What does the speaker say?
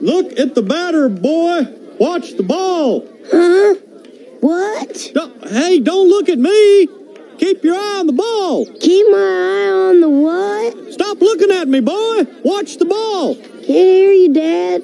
Look at the batter, boy. Watch the ball. Huh? What? Don't- hey, don't look at me. Keep your eye on the ball. Keep my eye on the what? Stop looking at me, boy. Watch the ball. Can't hear you, Dad.